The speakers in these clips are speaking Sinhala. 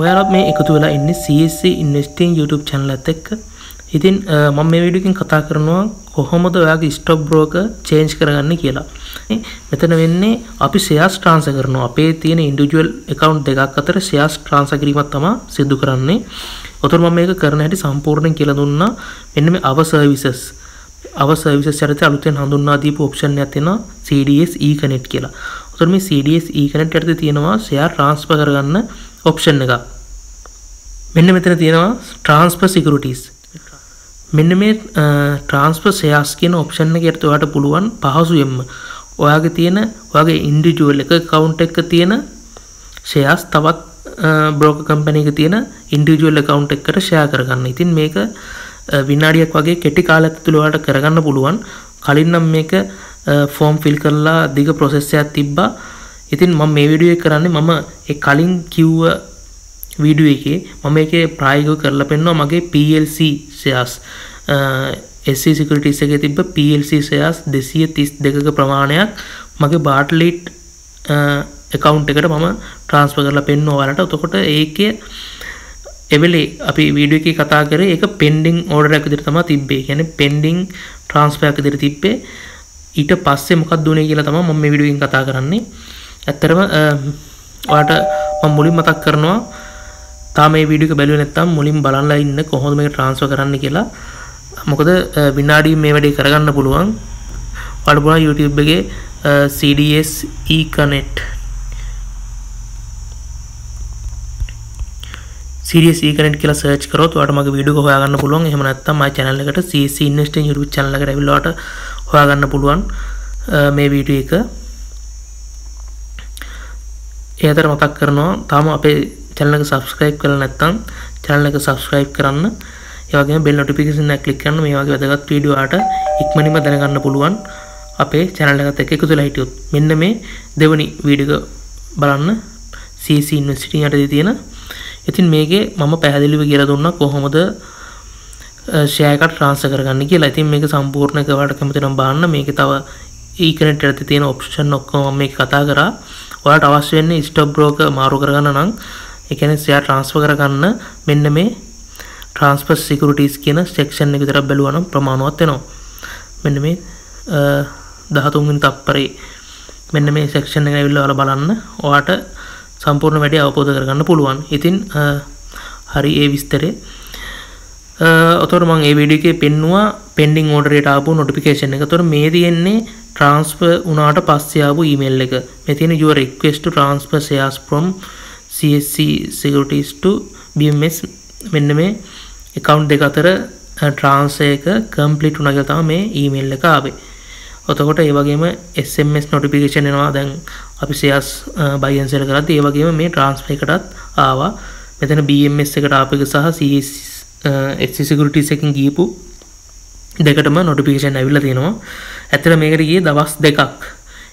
ඔයාලත් මේ එකතු වෙලා ඉන්න CSC ඉන්වස්ටිං YouTube චැනලත් එක්ක ඉතින් මම මේ වීඩියෝකින් කතා කරනවා කොහොමද ඔයාගේ ස්ටොක් බ්‍රෝකර් චේන්ජ් කරගන්න කියලා. මෙතන වෙන්නේ අපි ෂෙයාර්ස් ට්‍රාන්ස්ෆර් කරනවා. අපේ තියෙන ඉන්ඩිවිජුවල් account දෙකක් අතර ෂෙයාර්ස් ට්‍රාන්ස්ෆර් කිරීමක් තමයි සිදු කරන්නේ. උතර මම මේක කරන හැටි සම්පූර්ණයෙන් කියලා දුන්නා. මෙන්න මේ අව සර්විසස් අව සර්විසස් යටතේ අලුතෙන් හඳුන්වා දීපු ඔප්ෂන් එකක් තියෙනවා CDS e-connect කියලා. උතර මේ CDS e-connect යටතේ තියෙනවා ෂෙයාර් ට්‍රාන්ස්ෆර් කරගන්න ඔප්ෂන් එකක්. මෙන්න මෙතන තියෙනවා ට්‍රාන්ස්ෆර් සිකියුරිටිස්. මෙන්න මේ ට්‍රාන්ස්ෆර් ෂෙයාර්ස් කියන ඔප්ෂන් එක යටතේ ඔයාලට පුළුවන් පහසුවෙන්ම ඔයාගේ තියෙන ඔයාගේ ඉන්ඩිවිජුවල් එක account එක තියෙන ෂෙයාර්ස් තවත් බ්‍රෝකර් කම්පැනි එකක තියෙන ඉන්ඩිවිජුවල් account එකකට ෂෙයා කරගන්න. ඉතින් මේක විනාඩියක් වගේ කෙටි කාලයක් ඇතුළත ඔයාලට කරගන්න පුළුවන්. කලින් නම් මේක ෆෝම් ෆිල් කරලා දිග ප්‍රොසෙස් එකක් තිබ්බා. ඉතින් මම මේ වීඩියෝ එක කරන්නේ මම ඒ කලින් කිව්ව වීඩියෝ එකේ මම ඒකේ ප්‍රායෝගිකව කරලා පෙන්නවා මගේ PLC shares SC Securities එකේ තිබ්බ PLC shares 232ක ප්‍රමාණයක් මගේ Bartlett account එකට මම transfer කරලා පෙන්වනවා ඔයාලට. එතකොට ඒකේ එවෙලේ අපි වීඩියෝ එකේ කතා කරේ ඒක pending order එකක් විදිහට තමයි තිබ්බේ. කියන්නේ pending transfer එකක් විදිහට තිබ්බේ. ඊට පස්සේ මොකක්ද උනේ කියලා තමයි මම මේ වීඩියෝ එකෙන් කතා කරන්නේ. ඇත්තරම ඔයාට මම මුලින් මතක් කරනවා තාම මේ වීඩියෝ එක බැලුවේ නැත්නම් මුලින් බලන්ලා ඉන්න කොහොමද මේක ට්‍රාන්ස්ෆර් කරන්න කියලා. මොකද විනාඩි මේ වැඩේ කරගන්න පුළුවන්. ඔයාලට පුළුවන් YouTube එකේ CDS e-connect CDS e-connect කියලා සර්ච් කරොත් ඔයාලට මගේ වීඩියෝ එක හොයාගන්න පුළුවන්. එහෙම නැත්නම් මගේ channel එකට CSC Investing YouTube channel එකට ඇවිල්ලා ඔයාලට හොයාගන්න පුළුවන් මේ වීඩියෝ එක. ඒ අතර මතක් කරනවා තාම අපේ channel එක subscribe කරලා නැත්නම් channel එක subscribe කරන්න. ඒ වගේම bell notification එක click කරන්න මේ වගේ වැදගත් වීඩියෝ ආට ඉක්මනින්ම දැනගන්න පුළුවන් අපේ channel එකත් එක්ක එකතු වෙලා හිටියොත්. මෙන්න මේ දෙවනි වීඩියෝ බලන්න CC University යටදී තියෙන. ඉතින් මේකේ මම පැහැදිලිව කියලා දුන්නා කොහොමද ෂෙයා එකක් ට්‍රාන්ස්ෆර් කරගන්න කියලා. ඉතින් මේක සම්පූර්ණ කරවට කැමති නම් බලන්න මේකේ තව e-connect යටතේ තියෙන ඔප්ෂන් ඔක්කොම මම මේක කතා කරා. ඔයාලට අවශ්‍ය වෙන්නේ ස්ටොක් බ්‍රෝකර් මාරු කරගන්න නම් ඒ කියන්නේ ෂෙයා ට්‍රාන්ස්ෆර් කරගන්න මෙන්න මේ ට්‍රාන්ස්ෆර් සිකියුරිටිස් කියන සෙක්ෂන් එක විතරක් බැලුවා නම් ප්‍රමාණවත් වෙනවා. මෙන්න මේ 13 වෙනි තප්පරේ මෙන්න මේ සෙක්ෂන් එක ඇවිල්ලා ඔයාලා බලන්න. ඔයාට සම්පූර්ණ වැඩේ අවබෝධ කරගන්න පුළුවන්. ඉතින් හරි ඒ විස්තරේ ඔතොර මං ඒ වීඩියෝ එකේ පෙන්නවා පෙන්ඩිං ඕඩර් එකට ආපු නොටිෆිකේෂන් එක. එතකොට මේ තියෙන්නේ ට්‍රාන්ස්ෆර් වුණාට පස්සේ ආපු ඊමේල් එක. මේ තියෙන your request to transfer shares from CSC Securities to BMS මෙන්න මේ account දෙක අතර transfer එක complete වුණා කියලා තමයි මේ ඊමේල් එක ආවේ. එතකොට ඒ වගේම SMS notification එනවා දැන් අපි shares buy and sell කරද්දී ඒ වගේම මේ transfer එකටත් ආවා. මෙතන BMS එකට ආපු එක සහ CSC SC Securities එකකින් ගියපු දෙකටම notification ඇවිල්ලා තියෙනවා. ඇත්තට මේකට ගියේ දවස් දෙකක්.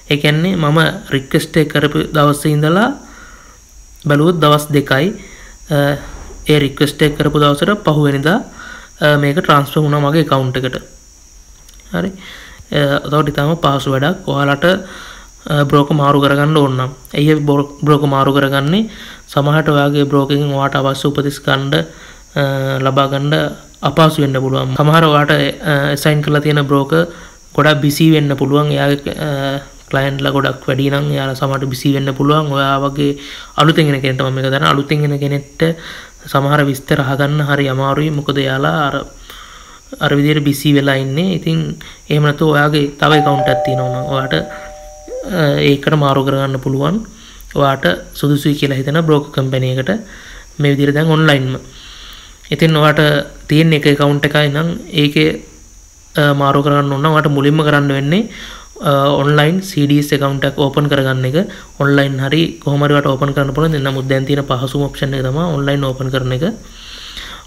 ඒ කියන්නේ මම රික්වෙස්ට් එක කරපු දවසේ ඉඳලා බැලුවොත් දවස් දෙකයි ඒ රික්වෙස්ට් එක කරපු දවසට පහුවෙනිදා මේක ට්‍රාන්ස්ෆර් වුණා මගේ account එකට. හරි. එතකොට ඊටම පහසු වැඩක්. ඔයාලට බ්‍රෝකර් මාරු කරගන්න ඕන නම්. ඇයි බ්‍රෝකර් මාරු කරගන්නේ? සමහරට ඔයාගේ බ්‍රෝකරකින් ඔයාට අවශ්‍ය උපදෙස් ගන්න ලබා ගන්න අපහසු වෙන්න පුළුවන්. සමහර ඔයාට assign කරලා තියෙන බ්‍රෝකර් ගොඩක් බිසි වෙන්න පුළුවන්. එයාගේ ක්ලයින්ට්ලා ගොඩක් වැඩි නම් එයාලා සමහරට බිසි වෙන්න පුළුවන්. ඔයා වගේ අලුතෙන් එන කෙනෙක්ට මම මේක දන්න අලුතෙන් එන කෙනෙක්ට සමහර විස්තර අහගන්න හරි අමාරුයි. මොකද එයාලා අර අර විදිහට බිසි වෙලා ඉන්නේ. ඉතින් එහෙම නැතුව ඔයාගේ තව account එකක් තියෙනවා නම් ඔයාට ඒකට මාරු කරගන්න පුළුවන්. ඔයාට සුදුසුයි කියලා හිතන බ්‍රෝකර් කම්පැනි එකට මේ විදිහට දැන් ඔන්ලයින්ම. ඉතින් ඔයාට තියෙන එක account එකයි නම් ඒකේ මාරු කරන්න ඕන නම් ඔයාට මුලින්ම කරන්න වෙන්නේ ඔන්ලයින් CDS account එකක් open කරගන්න එක. ඔන්ලයින් හරි කොහොම හරි ඔයාලට open කරන්න පුළුවන්. නමුත් දැන් තියෙන පහසුම option එක තමයි ඔන්ලයින් open කරන එක.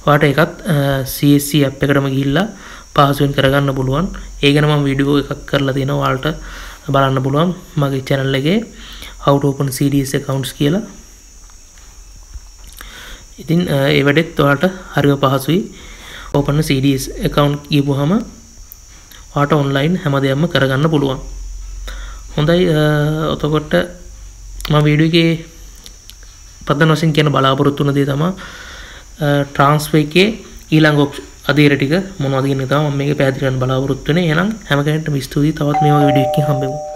ඔයාට ඒකත් CSC app එකටම ගිහිල්ලා පහසුවෙන් කරගන්න පුළුවන්. ඒ ගැන මම වීඩියෝ එකක් කරලා තියෙනවා. ඔයාලට බලන්න පුළුවන්. මගේ channel එකේ how to open CDS accounts කියලා. ඉතින් ඒ වැඩෙත් ඔයාලට හරිම පහසුයි open CDS account කියපුවාම ඔයාට online හැම දෙයක්ම කරගන්න පුළුවන් හොඳයි එතකොට මම වීඩියෝ එකේ ප්‍රධාන වශයෙන් කියන බලාපොරොත්තු වෙන දේ තමයි ට්‍රාන්ස්ෆර් එකේ ඊළඟ අදේර ටික මොනවද කියන එක තමයි මම මේක පැහැදිලි කරන්න බලාපොරොත්තු වෙන්නේ. එහෙනම් හැම කෙනෙක්ටම ස්තුතියි. තවත් මේ වගේ වීඩියෝ එකකින් හම්බෙමු.